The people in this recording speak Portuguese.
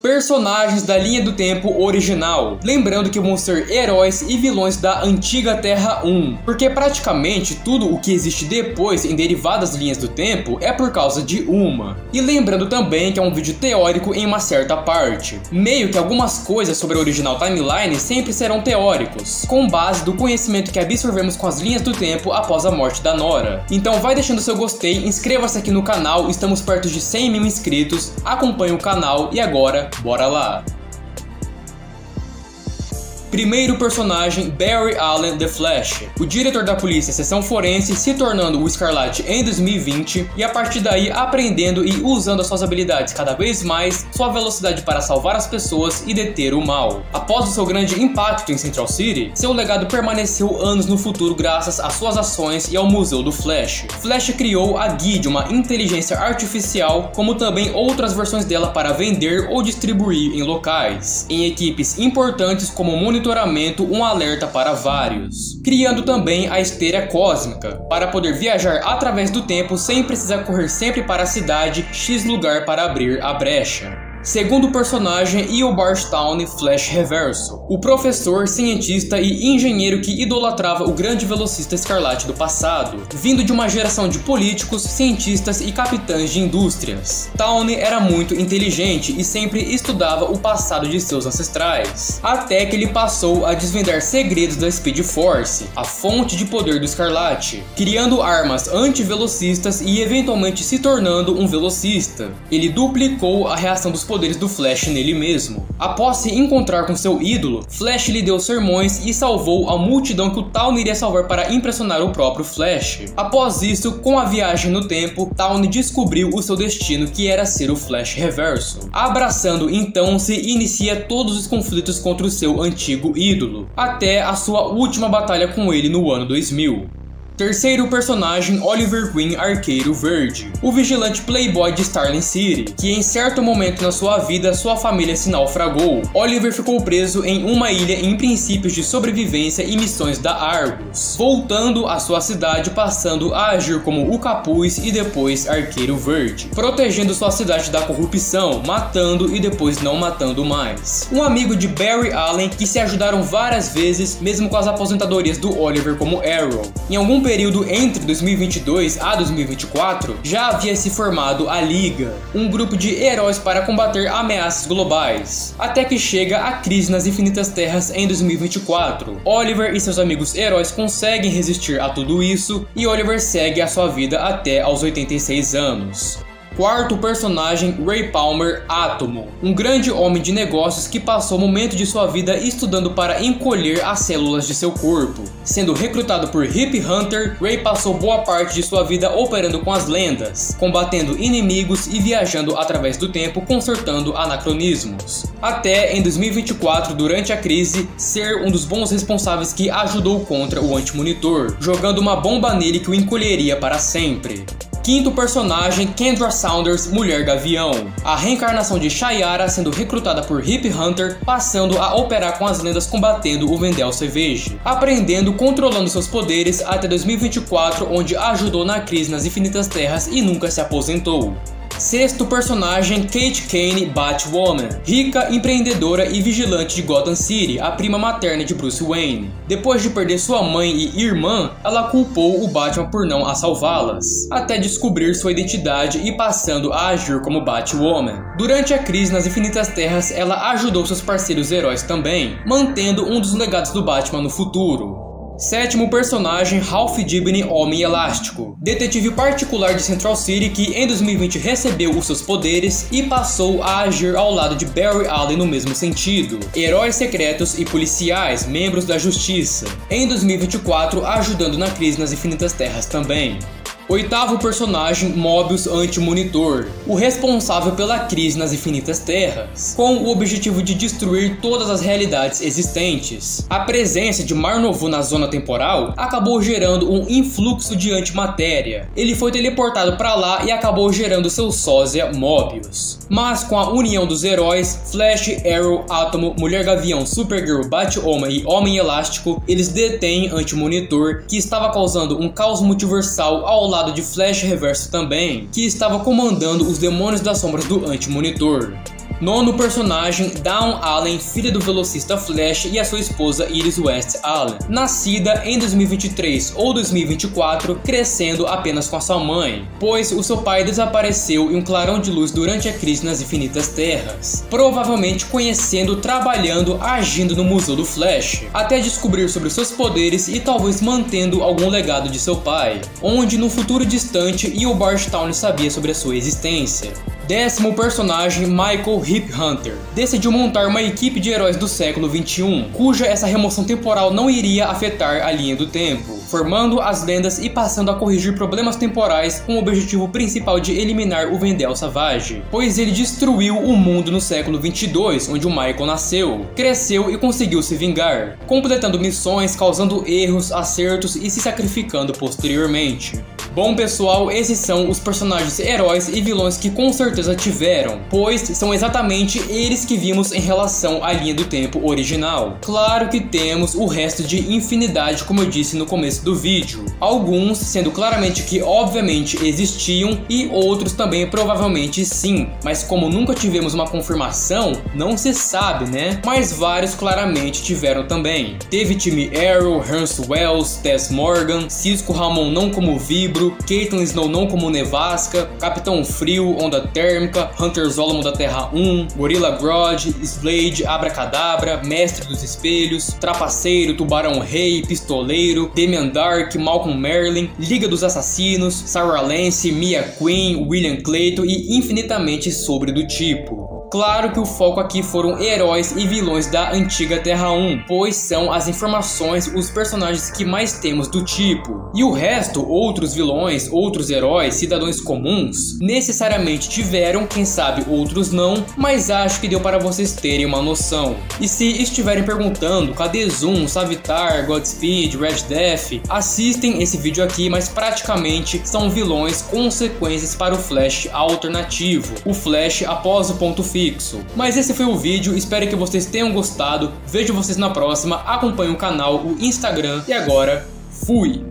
Personagens da linha do tempo original. Lembrando que vão ser heróis e vilões da antiga Terra 1, porque praticamente tudo o que existe depois em derivadas linhas do tempo é por causa de uma. E lembrando também que é um vídeo teórico em uma certa parte. Meio que algumas coisas sobre a original timeline sempre serão teóricos, com base do conhecimento que absorvemos com as linhas do tempo após a morte da Nora. Então vai deixando seu gostei, inscreva-se aqui no canal, estamos perto de 100 mil inscritos, acompanhe o canal e agora bora lá! Primeiro personagem, Barry Allen The Flash, o diretor da polícia seção forense se tornando o Escarlate em 2020 e a partir daí aprendendo e usando as suas habilidades cada vez mais, sua velocidade para salvar as pessoas e deter o mal. Após o seu grande impacto em Central City, seu legado permaneceu anos no futuro graças às suas ações e ao Museu do Flash. Flash criou a Guide, uma inteligência artificial, como também outras versões dela para vender ou distribuir em locais, em equipes importantes como monitoramento um alerta para vários, criando também a esteira cósmica, para poder viajar através do tempo sem precisar correr sempre para a cidade X lugar para abrir a brecha. Segundo personagem Eo Barstown Flash Reverso, o professor, cientista e engenheiro que idolatrava o grande velocista escarlate do passado, vindo de uma geração de políticos, cientistas e capitães de indústrias. Town era muito inteligente e sempre estudava o passado de seus ancestrais, até que ele passou a desvendar segredos da Speed Force, a fonte de poder do escarlate, criando armas anti-velocistas e eventualmente se tornando um velocista. Ele duplicou a reação dos poderes do Flash nele mesmo. Após se encontrar com seu ídolo, Flash lhe deu sermões e salvou a multidão que o Town iria salvar para impressionar o próprio Flash. Após isso, com a viagem no tempo, Town descobriu o seu destino que era ser o Flash Reverso. Abraçando então se inicia todos os conflitos contra o seu antigo ídolo, até a sua última batalha com ele no ano 2000. Terceiro personagem, Oliver Queen Arqueiro Verde, o vigilante playboy de Starling City, que em certo momento na sua vida sua família se naufragou. Oliver ficou preso em uma ilha em princípios de sobrevivência e missões da Argus, voltando à sua cidade passando a agir como o Capuz e depois Arqueiro Verde, protegendo sua cidade da corrupção, matando e depois não matando mais. Um amigo de Barry Allen que se ajudaram várias vezes, mesmo com as aposentadorias do Oliver como Arrow. Em algum período entre 2022 a 2024, já havia se formado a Liga, um grupo de heróis para combater ameaças globais. Até que chega a crise nas Infinitas Terras em 2024. Oliver e seus amigos heróis conseguem resistir a tudo isso e Oliver segue a sua vida até aos 86 anos. Quarto personagem, Ray Palmer Atomo, um grande homem de negócios que passou momento de sua vida estudando para encolher as células de seu corpo. Sendo recrutado por Hip Hunter, Ray passou boa parte de sua vida operando com as lendas, combatendo inimigos e viajando através do tempo consertando anacronismos. Até em 2024, durante a crise, ser um dos bons responsáveis que ajudou contra o Anti-Monitor, jogando uma bomba nele que o encolheria para sempre. Quinto personagem, Kendra Saunders, Mulher Gavião. A reencarnação de Shayara sendo recrutada por Hip Hunter, passando a operar com as lendas combatendo o Vendel Savage. Aprendendo, controlando seus poderes até 2024, onde ajudou na crise nas Infinitas Terras e nunca se aposentou. Sexto personagem, Kate Kane Batwoman, rica, empreendedora e vigilante de Gotham City, a prima materna de Bruce Wayne. Depois de perder sua mãe e irmã, ela culpou o Batman por não a salvá-las, até descobrir sua identidade e passando a agir como Batwoman. Durante a crise nas Infinitas Terras, ela ajudou seus parceiros heróis também, mantendo um dos legados do Batman no futuro. Sétimo personagem, Ralph Dibny, Homem Elástico, detetive particular de Central City que em 2020 recebeu os seus poderes e passou a agir ao lado de Barry Allen no mesmo sentido. Heróis secretos e policiais, membros da justiça. Em 2024, ajudando na crise nas Infinitas Terras também. Oitavo personagem, Mobius Anti-Monitor, o responsável pela crise nas Infinitas Terras, com o objetivo de destruir todas as realidades existentes. A presença de Mar Novo na zona temporal acabou gerando um influxo de antimatéria. Ele foi teleportado para lá e acabou gerando seu sósia Mobius. Mas com a união dos heróis, Flash, Arrow, Átomo, Mulher Gavião, Supergirl, Bat-Woman e Homem Elástico, eles detêm Anti-Monitor, que estava causando um caos multiversal ao lado de Flash Reverso também, que estava comandando os demônios das sombras do Anti-Monitor. Nono personagem, Dawn Allen, filha do velocista Flash e a sua esposa Iris West Allen, nascida em 2023 ou 2024, crescendo apenas com a sua mãe, pois o seu pai desapareceu em um clarão de luz durante a crise nas Infinitas Terras, provavelmente conhecendo, trabalhando, agindo no Museu do Flash, até descobrir sobre seus poderes e talvez mantendo algum legado de seu pai, onde no futuro distante Eobard Town sabia sobre a sua existência. Décimo personagem, Michael Hip Hunter, decidiu montar uma equipe de heróis do século 21, cuja essa remoção temporal não iria afetar a linha do tempo, formando as lendas e passando a corrigir problemas temporais com o objetivo principal de eliminar o Vendel Savage, pois ele destruiu o mundo no século 22, onde o Michael nasceu, cresceu e conseguiu se vingar, completando missões, causando erros, acertos e se sacrificando posteriormente. Bom pessoal, esses são os personagens heróis e vilões que com certeza tiveram, pois são exatamente eles que vimos em relação à linha do tempo original. Claro que temos o resto de infinidade como eu disse no começo do vídeo, alguns sendo claramente que obviamente existiam e outros também provavelmente sim, mas como nunca tivemos uma confirmação, não se sabe né, mas vários claramente tiveram também. Teve time Arrow, Hans Wells, Tess Morgan, Cisco Ramon não como Vibro, Caitlyn Snow não como Nevasca, Capitão Frio, Onda Térmica, Hunter Zolomon da Terra 1, Gorilla Grodd, Slade, Abracadabra, Mestre dos Espelhos, Trapaceiro, Tubarão Rei, Pistoleiro, Damian Dark, Malcolm Merlin, Liga dos Assassinos, Sarah Lance, Mia Queen, William Clayton e infinitamente sobre do tipo. Claro que o foco aqui foram heróis e vilões da antiga Terra 1, pois são as informações, os personagens que mais temos do tipo. E o resto, outros vilões, outros heróis, cidadãos comuns, necessariamente tiveram, quem sabe outros não, mas acho que deu para vocês terem uma noção. E se estiverem perguntando, cadê Zoom, Savitar, Godspeed, Red Death, assistem esse vídeo aqui, mas praticamente são vilões consequências para o Flash alternativo, o Flash após o ponto final fixo. Mas esse foi o vídeo, espero que vocês tenham gostado. Vejo vocês na próxima, acompanhe o canal, o Instagram e agora, fui!